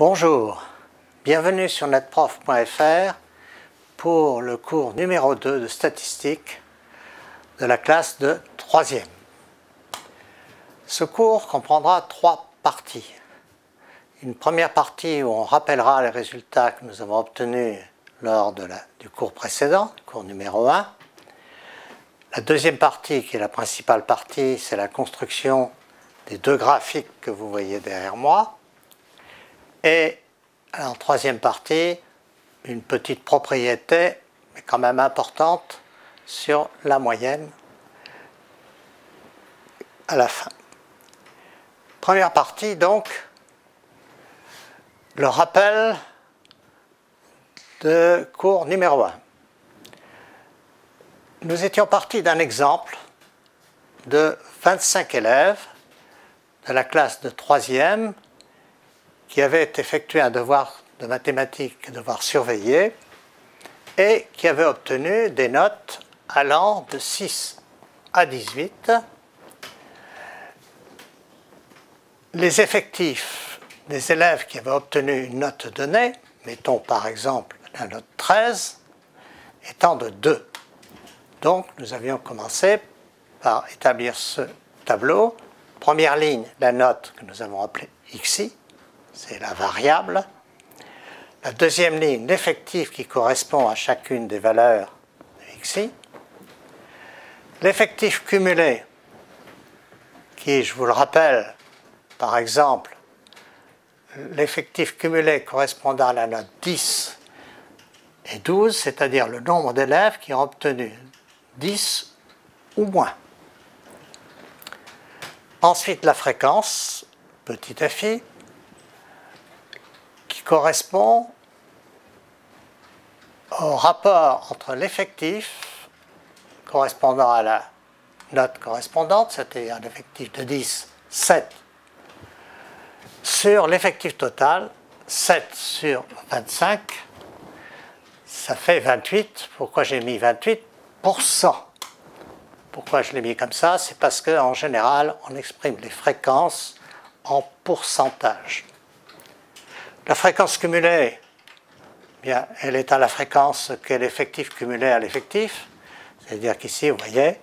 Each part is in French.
Bonjour, bienvenue sur netprof.fr pour le cours numéro 2 de statistique de la classe de 3e. Ce cours comprendra trois parties. Une première partie où on rappellera les résultats que nous avons obtenus lors du cours précédent, cours numéro 1. La deuxième partie, qui est la principale partie, c'est la construction des deux graphiques que vous voyez derrière moi. Et en troisième partie, une petite propriété, mais quand même importante, sur la moyenne à la fin. Première partie, donc, le rappel de cours numéro 1. Nous étions partis d'un exemple de 25 élèves de la classe de 3e qui avait effectué un devoir de mathématiques, devoir surveillé, et qui avait obtenu des notes allant de 6 à 18. Les effectifs des élèves qui avaient obtenu une note donnée, mettons par exemple la note 13, étant de 2. Donc nous avions commencé par établir ce tableau. Première ligne, la note que nous avons appelée xi, c'est la variable. La deuxième ligne, l'effectif qui correspond à chacune des valeurs de xi. L'effectif cumulé, qui, je vous le rappelle, par exemple, l'effectif cumulé correspondant à la note 10 et 12, c'est-à-dire le nombre d'élèves qui ont obtenu 10 ou moins. Ensuite, la fréquence, petit fi, correspond au rapport entre l'effectif correspondant à la note correspondante, c'est-à-dire l'effectif de 10, 7, sur l'effectif total, 7 sur 25, ça fait 28. Pourquoi j'ai mis 28% Pourquoi je l'ai mis comme ça? C'est parce qu'en général, on exprime les fréquences en pourcentage. La fréquence cumulée, bien, elle est à la fréquence qu'est l'effectif cumulé à l'effectif. C'est-à-dire qu'ici, vous voyez,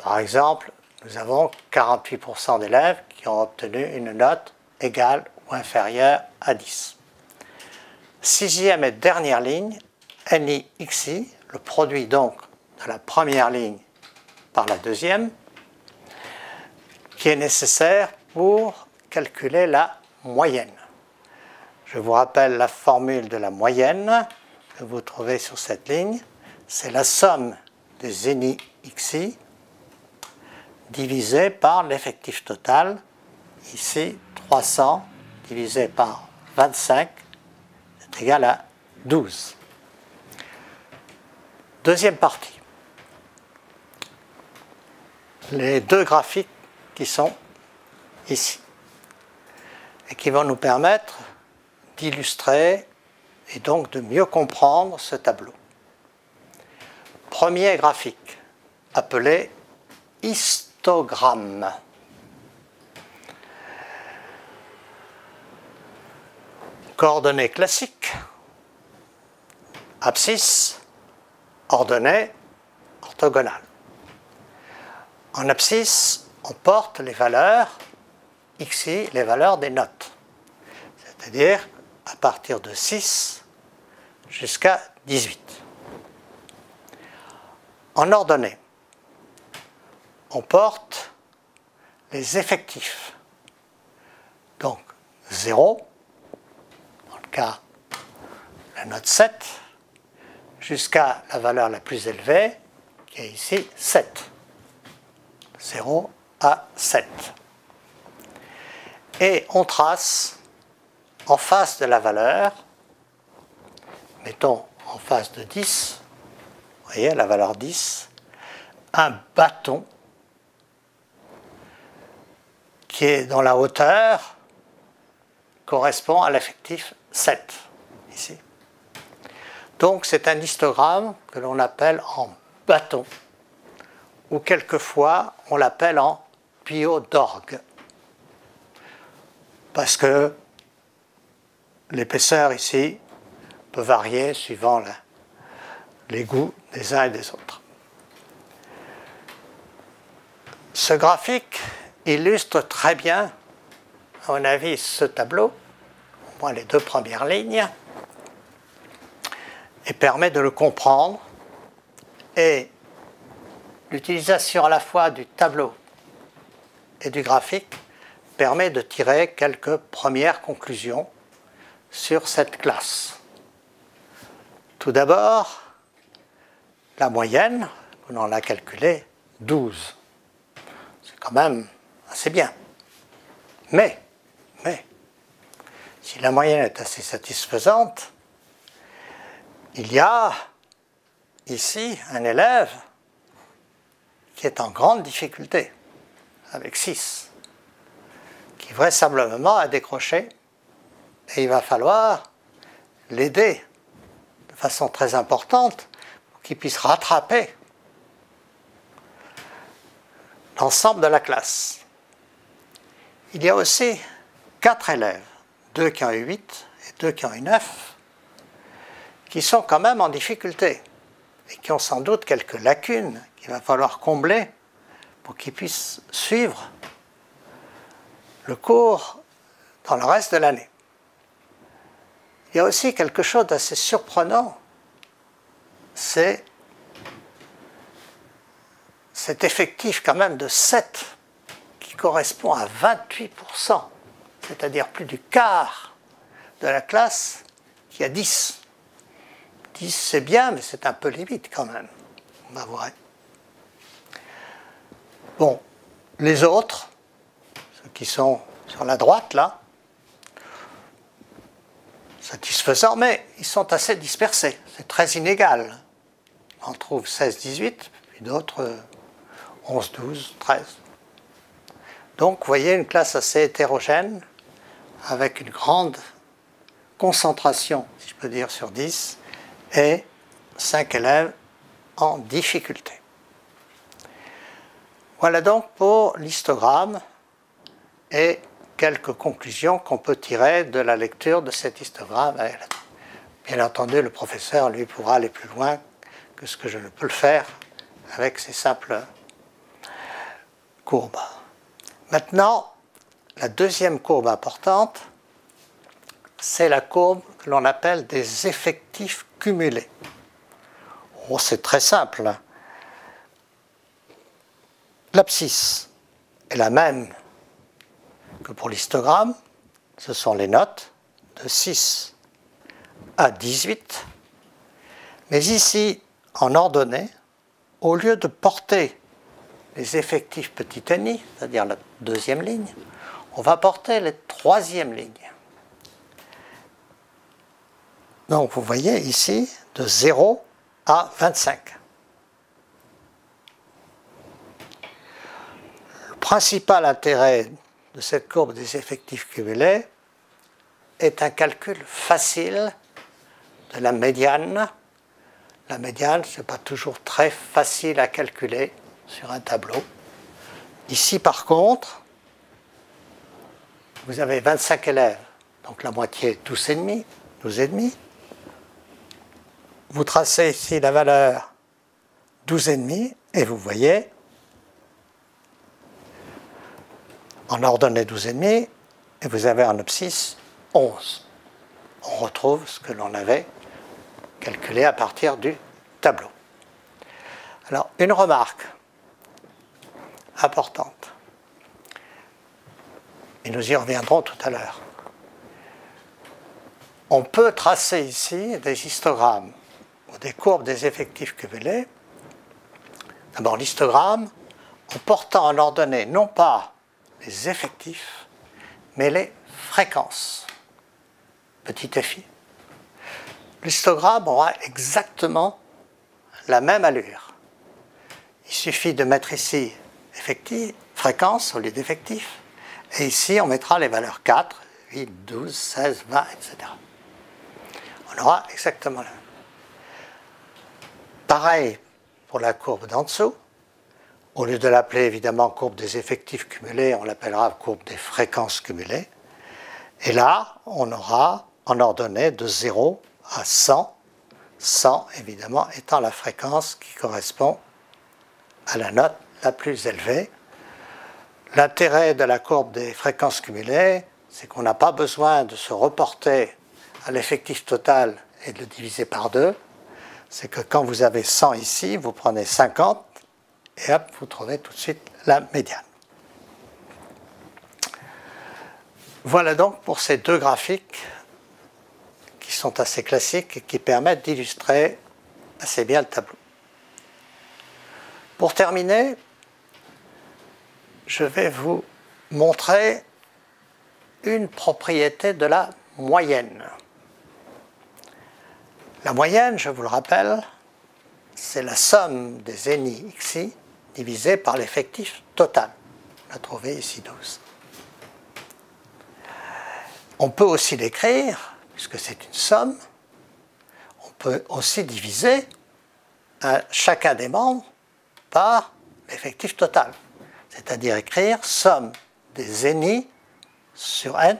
par exemple, nous avons 48% d'élèves qui ont obtenu une note égale ou inférieure à 10. Sixième et dernière ligne, NIXI, le produit donc de la première ligne par la deuxième, qui est nécessaire pour calculer la moyenne. Je vous rappelle la formule de la moyenne que vous trouvez sur cette ligne. C'est la somme des zéni xi divisé par l'effectif total. Ici, 300 divisé par 25 est égal à 12. Deuxième partie. Les deux graphiques qui sont ici et qui vont nous permettre d'illustrer et donc de mieux comprendre ce tableau. Premier graphique, appelé histogramme. Coordonnées classiques, abscisse, ordonnée, orthogonale. En abscisse, on porte les valeurs, ici les valeurs des notes. C'est-à-dire à partir de 6 jusqu'à 18. En ordonnée, on porte les effectifs. Donc 0, dans le cas la note 7, jusqu'à la valeur la plus élevée, qui est ici 7. 0 à 7. Et on trace en face de la valeur, mettons en face de 10, vous voyez la valeur 10, un bâton qui est dans la hauteur correspond à l'effectif 7, ici. Donc c'est un histogramme que l'on appelle en bâton, ou quelquefois on l'appelle en tuyau d'orgue, parce que l'épaisseur ici peut varier suivant les goûts des uns et des autres. Ce graphique illustre très bien, à mon avis, ce tableau, au moins les deux premières lignes, et permet de le comprendre. Et l'utilisation à la fois du tableau et du graphique permet de tirer quelques premières conclusions sur cette classe. Tout d'abord, la moyenne, on en a calculé 12. C'est quand même assez bien. Mais, mais, si la moyenne est assez satisfaisante, il y a ici un élève qui est en grande difficulté, avec 6, qui vraisemblablement a décroché, et il va falloir l'aider de façon très importante pour qu'il puisse rattraper l'ensemble de la classe. Il y a aussi quatre élèves, deux qui ont eu 8 et deux qui ont eu 9, qui sont quand même en difficulté et qui ont sans doute quelques lacunes qu'il va falloir combler pour qu'ils puissent suivre le cours dans le reste de l'année. Il y a aussi quelque chose d'assez surprenant, c'est cet effectif quand même de 7 qui correspond à 28%, c'est-à-dire plus du quart de la classe qui a 10 c'est bien, mais c'est un peu limite quand même, on va voir. Bon, les autres, ceux qui sont sur la droite là, satisfaisants, mais ils sont assez dispersés, c'est très inégal. On trouve 16, 18, puis d'autres 11, 12, 13. Donc, vous voyez une classe assez hétérogène, avec une grande concentration, si je peux dire, sur 10, et 5 élèves en difficulté. Voilà donc pour l'histogramme et quelques conclusions qu'on peut tirer de la lecture de cet histogramme. Bien entendu, le professeur, lui, pourra aller plus loin que ce que je ne peux le faire avec ces simples courbes. Maintenant, la deuxième courbe importante, c'est la courbe que l'on appelle des effectifs cumulés. Oh, c'est très simple. Hein. L'abscisse est la même que pour l'histogramme. Ce sont les notes de 6 à 18. Mais ici, en ordonnée, au lieu de porter les effectifs petit i, c'est-à-dire la deuxième ligne, on va porter les troisième lignes. Donc vous voyez ici de 0 à 25. Le principal intérêt de cette courbe des effectifs cumulés est un calcul facile de la médiane. La médiane, ce n'est pas toujours très facile à calculer sur un tableau. Ici, par contre, vous avez 25 élèves, donc la moitié, 12,5, 12,5 vous tracez ici la valeur 12,5 et vous voyez, en ordonnée 12,5, et vous avez en abscisse 11. On retrouve ce que l'on avait calculé à partir du tableau. Alors, une remarque importante, et nous y reviendrons tout à l'heure. On peut tracer ici des histogrammes des courbes des effectifs cumulés, d'abord l'histogramme, en portant en ordonnée non pas les effectifs, mais les fréquences. Petit fi. L'histogramme aura exactement la même allure. Il suffit de mettre ici fréquence au lieu d'effectif, et ici on mettra les valeurs 4, 8, 12, 16, 20, etc. On aura exactement la même. Pareil pour la courbe d'en dessous. Au lieu de l'appeler évidemment courbe des effectifs cumulés, on l'appellera courbe des fréquences cumulées. Et là, on aura en ordonnée de 0 à 100, 100 évidemment étant la fréquence qui correspond à la note la plus élevée. L'intérêt de la courbe des fréquences cumulées, c'est qu'on n'a pas besoin de se reporter à l'effectif total et de le diviser par deux. C'est que quand vous avez 100 ici, vous prenez 50 et hop, vous trouvez tout de suite la médiane. Voilà donc pour ces deux graphiques qui sont assez classiques et qui permettent d'illustrer assez bien le tableau. Pour terminer, je vais vous montrer une propriété de la moyenne. La moyenne, je vous le rappelle, c'est la somme des NI xi divisée par l'effectif total. On l'a trouvé ici 12. On peut aussi l'écrire, puisque c'est une somme, on peut aussi diviser chacun des membres par l'effectif total, c'est-à-dire écrire somme des NI sur n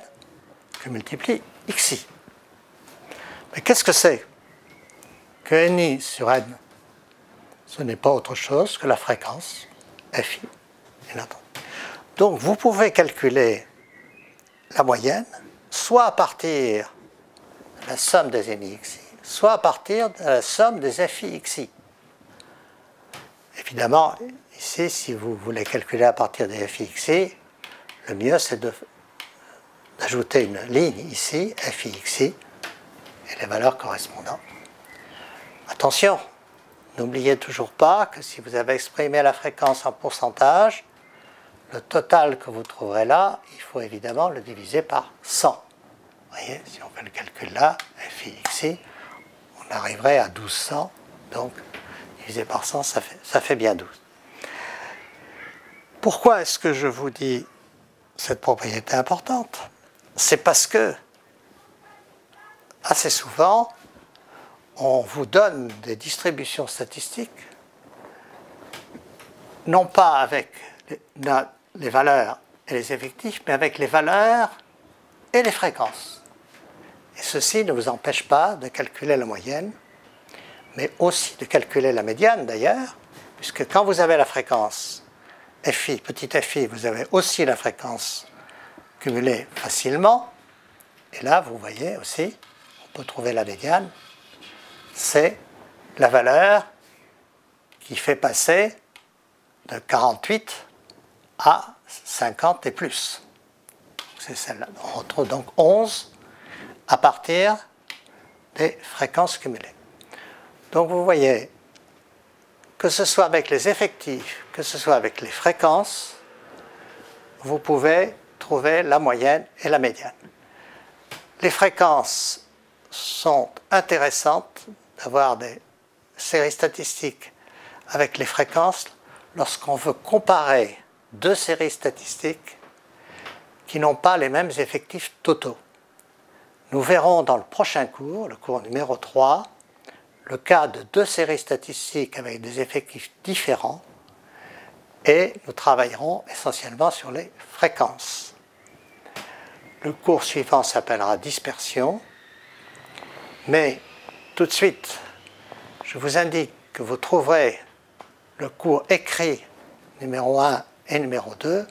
qui multiplie xi. Mais qu'est-ce que c'est que NI sur n Ce n'est pas autre chose que la fréquence FI. Donc vous pouvez calculer la moyenne soit à partir de la somme des NI xi, soit à partir de la somme des FI xi. Évidemment, ici, si vous voulez calculer à partir des FI le mieux c'est d'ajouter une ligne ici, FI et les valeurs correspondantes. Attention, n'oubliez toujours pas que si vous avez exprimé la fréquence en pourcentage, le total que vous trouverez là, il faut évidemment le diviser par 100. Vous voyez, si on fait le calcul là, FI on arriverait à 1200, donc divisé par 100, ça fait, ça fait bien 12. Pourquoi est-ce que je vous dis cette propriété importante? C'est parce que, assez souvent, on vous donne des distributions statistiques, non pas avec les valeurs et les effectifs, mais avec les valeurs et les fréquences. Et ceci ne vous empêche pas de calculer la moyenne mais aussi de calculer la médiane d'ailleurs, puisque quand vous avez la fréquence FI, petite FI, vous avez aussi la fréquence cumulée facilement. Et là, vous voyez aussi, on peut trouver la médiane, c'est la valeur qui fait passer de 48 à 50 et plus. C'est celle-là. On retrouve donc 11 à partir des fréquences cumulées. Donc vous voyez, que ce soit avec les effectifs, que ce soit avec les fréquences, vous pouvez trouver la moyenne et la médiane. Les fréquences sont intéressantes d'avoir des séries statistiques avec les fréquences lorsqu'on veut comparer deux séries statistiques qui n'ont pas les mêmes effectifs totaux. Nous verrons dans le prochain cours, le cours numéro 3, le cas de deux séries statistiques avec des effectifs différents et nous travaillerons essentiellement sur les fréquences. Le cours suivant s'appellera dispersion, mais tout de suite, je vous indique que vous trouverez le cours écrit numéro 1 et numéro 2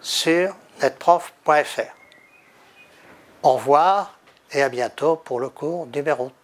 sur netprof.fr. Au revoir et à bientôt pour le cours numéro 3.